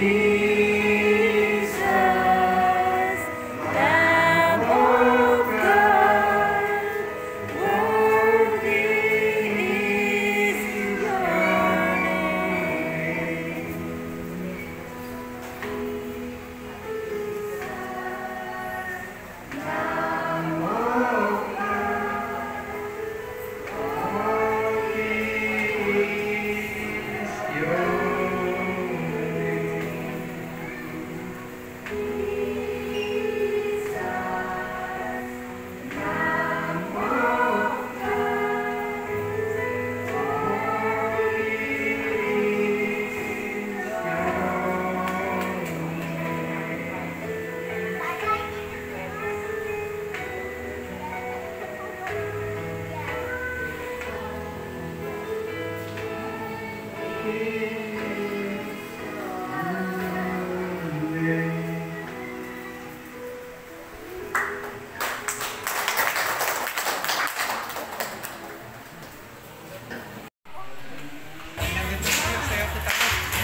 name.